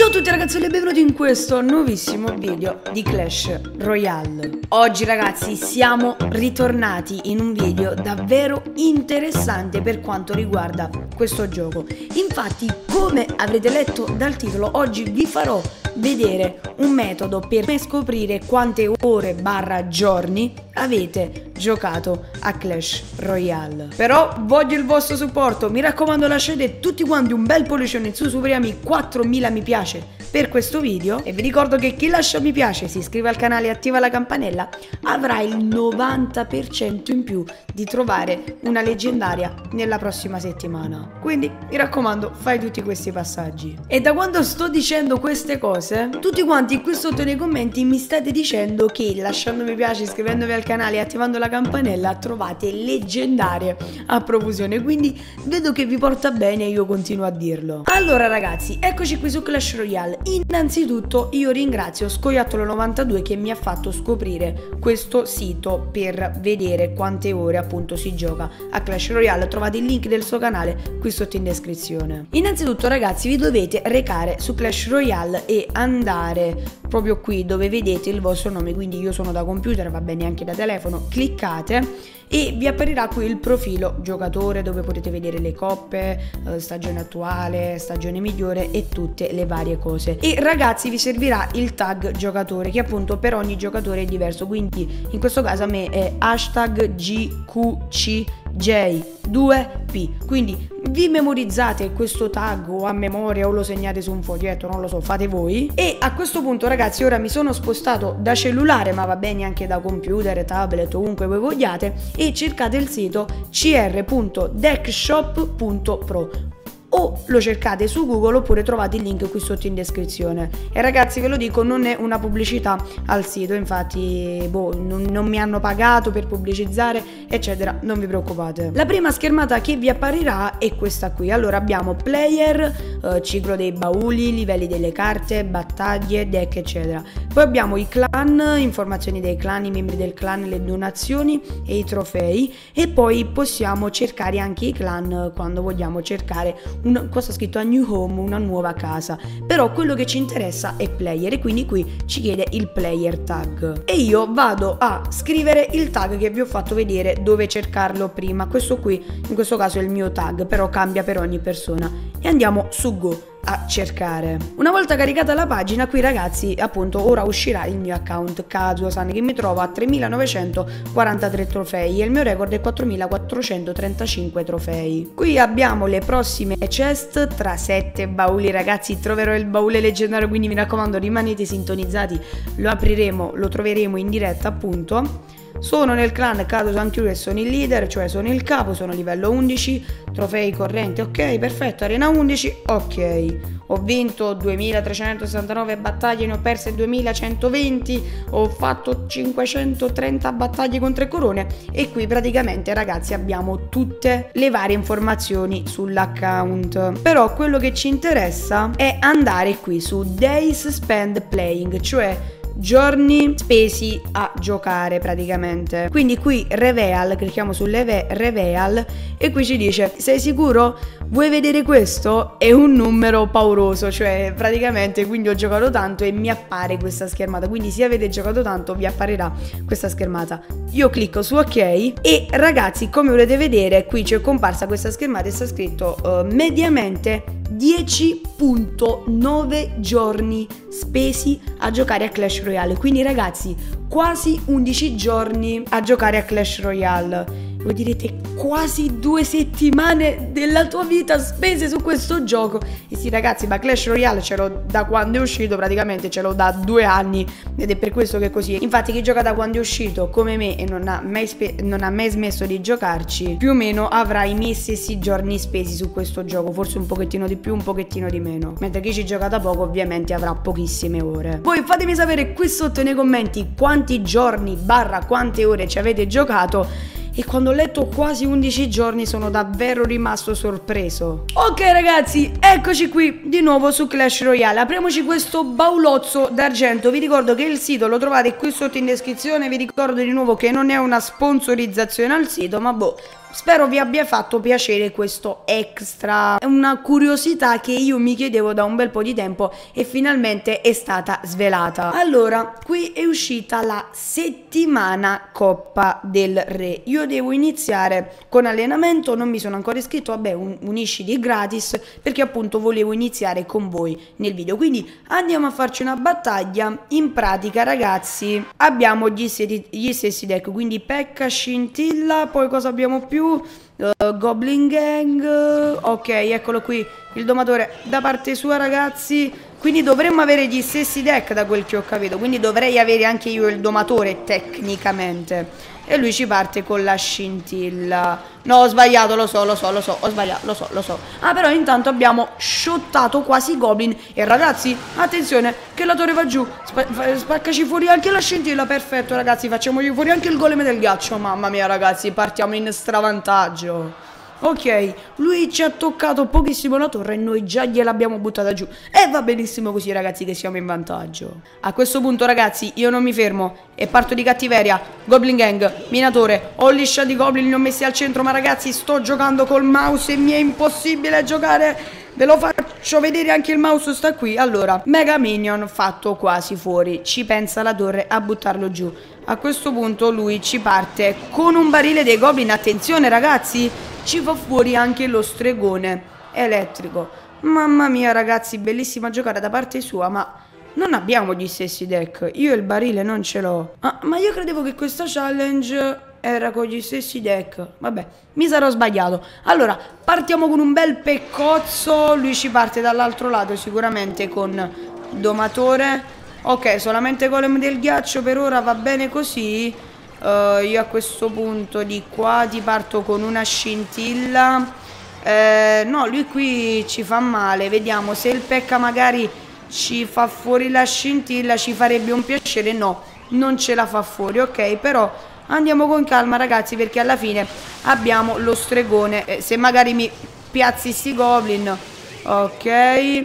Ciao a tutti ragazzi e benvenuti in questo nuovissimo video di Clash Royale. Oggi ragazzi siamo ritornati in un video davvero interessante per quanto riguarda questo gioco. Infatti come avrete letto dal titolo oggi vi farò vedere un metodo per scoprire quante ore barra giorni avete giocato a Clash Royale. Però voglio il vostro supporto, mi raccomando lasciate tutti quanti un bel pollicione su, superiamo i 4000 mi piace per questo video e vi ricordo che chi lascia mi piace, si iscrive al canale e attiva la campanella avrà il 90% in più di trovare una leggendaria nella prossima settimana. Quindi mi raccomando fai tutti questi passaggi. E da quando sto dicendo queste cose, tutti quanti qui sotto nei commenti mi state dicendo che lasciando mi piace, iscrivendovi al canale e attivando la campanella trovate leggendarie a profusione. Quindi vedo che vi porta bene e io continuo a dirlo. Allora ragazzi, eccoci qui su Clash Royale Innanzitutto io ringrazio Scoiattolo92 che mi ha fatto scoprire questo sito per vedere quante ore appunto si gioca a Clash Royale. Trovate il link del suo canale qui sotto in descrizione. Innanzitutto ragazzi vi dovete recare su Clash Royale e andare proprio qui dove vedete il vostro nome, quindi io sono da computer, va bene anche da telefono, cliccate e vi apparirà qui il profilo giocatore dove potete vedere le coppe, eh, stagione attuale, stagione migliore e tutte le varie cose. E ragazzi vi servirà il tag giocatore che appunto per ogni giocatore è diverso, quindi in questo caso a me è hashtag GQCJ2P. Quindi vi memorizzate questo tag o a memoria o lo segnate su un foglietto, non lo so, fate voi. E a questo punto ragazzi ora mi sono spostato da cellulare, ma va bene anche da computer, tablet, ovunque voi vogliate, e cercate il sito cr.deckshop.pro o lo cercate su Google oppure trovate il link qui sotto in descrizione. E ragazzi ve lo dico, non è una pubblicità al sito, infatti boh, non, non mi hanno pagato per pubblicizzare, eccetera, non vi preoccupate. La prima schermata che vi apparirà è questa qui. Allora abbiamo player, eh, ciclo dei bauli, livelli delle carte, battaglie, deck, eccetera. Poi abbiamo i clan, informazioni dei clan, i membri del clan, le donazioni e i trofei e poi possiamo cercare anche i clan quando vogliamo cercare un, qua sta scritto a new home, una nuova casa. Però quello che ci interessa è player e quindi qui ci chiede il player tag. E io vado a scrivere il tag che vi ho fatto vedere dove cercarlo prima. Questo qui, in questo caso è il mio tag, però cambia per ogni persona. E andiamo su Go a cercare. Una volta caricata la pagina, qui ragazzi, appunto, ora uscirà il mio account Kazuo-san che mi trova a 3943 trofei e il mio record è 4435 trofei. Qui abbiamo le prossime chest tra 7 bauli, ragazzi, troverò il baule leggendario, quindi mi raccomando, rimanete sintonizzati, lo apriremo, lo troveremo in diretta, appunto. Sono nel clan Kato Sankyu e sono il leader, cioè sono il capo, sono livello 11, trofei correnti, ok, perfetto, arena 11, ok. Ho vinto 2369 battaglie, ne ho perse 2120, ho fatto 530 battaglie con tre corone e qui praticamente ragazzi abbiamo tutte le varie informazioni sull'account. Però quello che ci interessa è andare qui su Days Spend Playing, cioè giorni spesi a giocare praticamente. Quindi qui Reveal, clicchiamo su Reveal e qui ci dice sei sicuro? Vuoi vedere questo? È un numero pauroso, cioè praticamente quindi ho giocato tanto e mi appare questa schermata. Quindi se avete giocato tanto vi apparirà questa schermata. Io clicco su ok e ragazzi come volete vedere qui c'è comparsa questa schermata e sta scritto uh, mediamente 10.9 giorni spesi a giocare a Clash Royale. Quindi ragazzi, quasi 11 giorni a giocare a Clash Royale. Voi direte quasi due settimane della tua vita spese su questo gioco. E sì ragazzi, ma Clash Royale ce l'ho da quando è uscito, praticamente ce l'ho da due anni ed è per questo che è così. Infatti chi gioca da quando è uscito come me e non ha mai, non ha mai smesso di giocarci, più o meno avrà i miei stessi giorni spesi su questo gioco, forse un pochettino di più, un pochettino di meno. Mentre chi ci gioca da poco ovviamente avrà pochissime ore. Voi fatemi sapere qui sotto nei commenti quanti giorni barra quante ore ci avete giocato e quando ho letto quasi 11 giorni sono davvero rimasto sorpreso. Ok ragazzi, eccoci qui di nuovo su Clash Royale. Apriamoci questo baulozzo d'argento. Vi ricordo che il sito lo trovate qui sotto in descrizione. Vi ricordo di nuovo che non è una sponsorizzazione al sito, ma boh, Spero vi abbia fatto piacere questo extra, è una curiosità che io mi chiedevo da un bel po' di tempo e finalmente è stata svelata. Allora, qui è uscita la settimana Coppa del Re. Io devo iniziare con allenamento, non mi sono ancora iscritto, vabbè, un, unisci di gratis perché appunto volevo iniziare con voi nel video. Quindi andiamo a farci una battaglia. In pratica, ragazzi, abbiamo gli stessi, gli stessi deck, quindi Pekka, Scintilla, poi cosa abbiamo più? Uh, Goblin Gang, ok, eccolo qui, il domatore da parte sua ragazzi, quindi dovremmo avere gli stessi deck da quel che ho capito, quindi dovrei avere anche io il domatore tecnicamente. E lui ci parte con la scintilla. No, ho sbagliato, lo so, lo so, lo so, ho sbagliato, lo so, lo so. Ah, però intanto abbiamo shottato quasi i goblin. E ragazzi, attenzione, che la torre va giù. Sp spaccaci fuori anche la scintilla, perfetto ragazzi, facciamogli fuori anche il golem del ghiaccio. Mamma mia ragazzi, partiamo in stravantaggio. Ok, lui ci ha toccato pochissimo la torre e noi già gliel'abbiamo buttata giù. E va benissimo così ragazzi che siamo in vantaggio. A questo punto ragazzi io non mi fermo e parto di cattiveria. Goblin Gang, minatore, ho lisciato i goblin, li ho messi al centro ma ragazzi sto giocando col mouse e mi è impossibile giocare... Ve lo faccio vedere anche il mouse sta qui. Allora, Mega Minion fatto quasi fuori. Ci pensa la torre a buttarlo giù. A questo punto lui ci parte con un barile dei goblin. Attenzione ragazzi, ci fa fuori anche lo stregone elettrico. Mamma mia ragazzi, bellissima giocata da parte sua, ma non abbiamo gli stessi deck. Io il barile non ce l'ho. Ah, ma io credevo che questa challenge era con gli stessi deck. Vabbè, mi sarò sbagliato. Allora, partiamo con un bel peccozzo. Lui ci parte dall'altro lato sicuramente con domatore. Ok, solamente golem del ghiaccio per ora va bene così. Uh, io a questo punto di qua ti parto con una scintilla. Eh, no, lui qui ci fa male. Vediamo se il pecca magari ci fa fuori la scintilla, ci farebbe un piacere. No, non ce la fa fuori, ok? Però andiamo con calma, ragazzi, perché alla fine abbiamo lo stregone. Eh, se magari mi piazzi sti goblin, ok?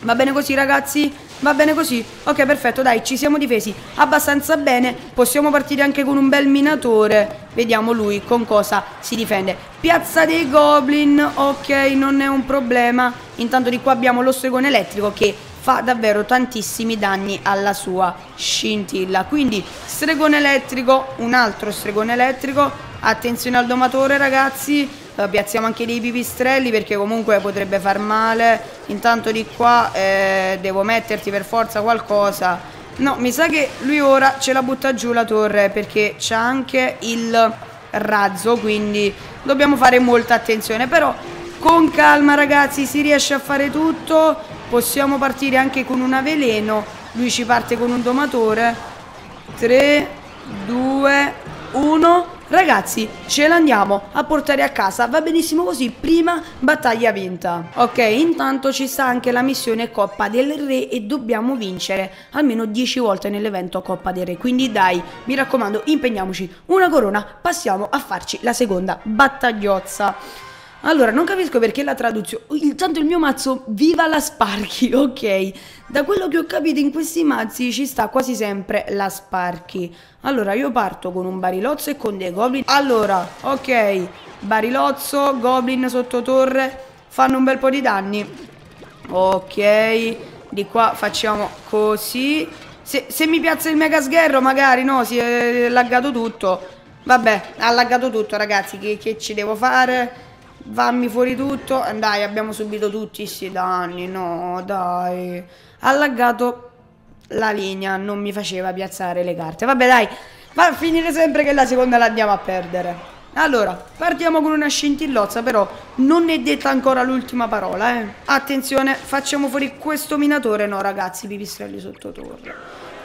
Va bene così, ragazzi? Va bene così? Ok, perfetto, dai, ci siamo difesi abbastanza bene. Possiamo partire anche con un bel minatore. Vediamo lui con cosa si difende. Piazza dei goblin, ok, non è un problema. Intanto di qua abbiamo lo stregone elettrico che fa davvero tantissimi danni alla sua scintilla. Quindi stregone elettrico, un altro stregone elettrico. Attenzione al domatore, ragazzi piazziamo anche dei pipistrelli perché comunque potrebbe far male. Intanto di qua eh, devo metterti per forza qualcosa. No mi sa che lui ora ce la butta giù la torre perché c'ha anche il razzo quindi dobbiamo fare molta attenzione. Però con calma ragazzi si riesce a fare tutto. Possiamo partire anche con un aveleno. Lui ci parte con un domatore. 3 2 1 Ragazzi, ce l'andiamo a portare a casa, va benissimo così, prima battaglia vinta. Ok, intanto ci sta anche la missione Coppa del Re e dobbiamo vincere almeno 10 volte nell'evento Coppa del Re. Quindi dai, mi raccomando, impegniamoci una corona, passiamo a farci la seconda battagliozza. Allora, non capisco perché la traduzione... Tanto il mio mazzo, viva la Sparky, ok? Da quello che ho capito in questi mazzi ci sta quasi sempre la Sparky. Allora, io parto con un barilozzo e con dei goblin. Allora, ok, barilozzo, goblin sotto torre, fanno un bel po' di danni. Ok, di qua facciamo così. Se, se mi piazza il mega sgherro magari, no, si è laggato tutto. Vabbè, ha laggato tutto ragazzi, che, che ci devo fare? Fammi fuori tutto. Dai, abbiamo subito tutti questi danni. No, dai. Ha laggato la linea, non mi faceva piazzare le carte. Vabbè, dai. Va a finire sempre che la seconda la andiamo a perdere. Allora, partiamo con una scintillozza, però non è detta ancora l'ultima parola, eh. Attenzione, facciamo fuori questo minatore. No, ragazzi, pipistrelli sotto torre.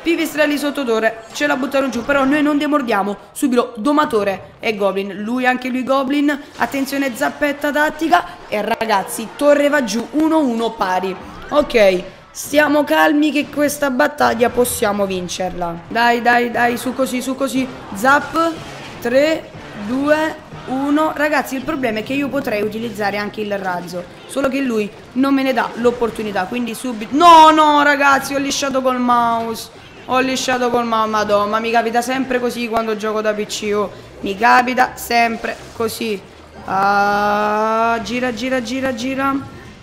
Pipistrelli torre, ce la buttano giù, però noi non demordiamo. Subito Domatore e Goblin, lui anche lui Goblin. Attenzione zappetta tattica e ragazzi, torre va giù 1-1 pari. Ok, stiamo calmi che questa battaglia possiamo vincerla. Dai, dai, dai, su così, su così. Zap, 3, 2, 1. Ragazzi, il problema è che io potrei utilizzare anche il razzo, solo che lui non me ne dà l'opportunità, quindi subito... No, no, ragazzi, ho lisciato col mouse. Ho lisciato col mamma ma mi capita sempre così quando gioco da PC, oh. mi capita sempre così. Ah, gira, gira, gira, gira.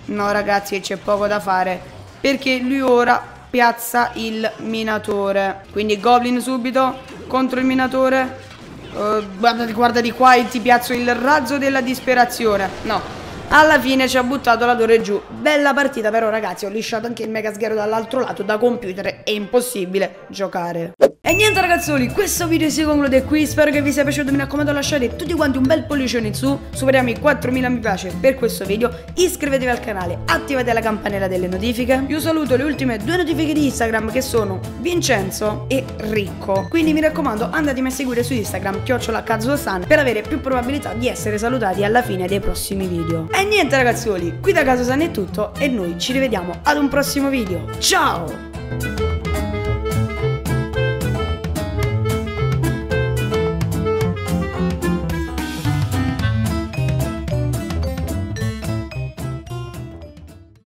No ragazzi, c'è poco da fare, perché lui ora piazza il minatore. Quindi Goblin subito contro il minatore. Uh, guarda, guarda di qua e ti piazzo il razzo della disperazione. No, alla fine ci ha buttato la torre giù. Bella partita però ragazzi, ho lisciato anche il mega sghero dall'altro lato da computer, è impossibile giocare. E niente ragazzoli, questo video si conclude qui, spero che vi sia piaciuto, mi raccomando lasciate tutti quanti un bel pollicione in su, superiamo i 4000 mi piace per questo video, iscrivetevi al canale, attivate la campanella delle notifiche, io saluto le ultime due notifiche di Instagram che sono Vincenzo e Ricco, quindi mi raccomando andatemi a seguire su Instagram, chiocciola per avere più probabilità di essere salutati alla fine dei prossimi video. E niente ragazzuoli, qui da Caso San è tutto e noi ci rivediamo ad un prossimo video, ciao!